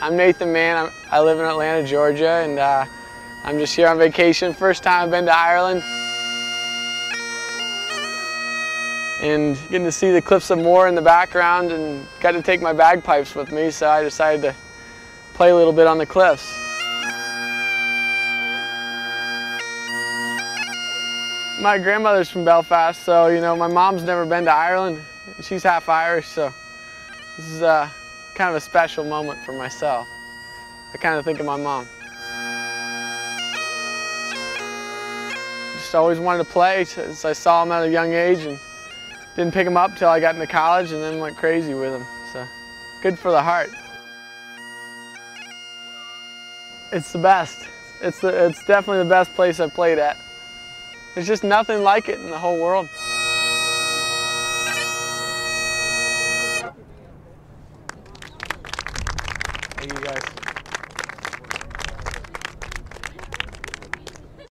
I'm Nathan Mann. I'm, i live in Atlanta, Georgia, and uh, I'm just here on vacation. First time I've been to Ireland. And getting to see the Cliffs of Moher in the background and got to take my bagpipes with me, so I decided to play a little bit on the cliffs. My grandmother's from Belfast, so you know, my mom's never been to Ireland. She's half Irish, so this is uh, kind of a special moment for myself. I kind of think of my mom. Just always wanted to play since I saw him at a young age and didn't pick him up till I got into college and then went crazy with him. So good for the heart. It's the best. It's, the, it's definitely the best place I've played at. There's just nothing like it in the whole world. Thank you guys.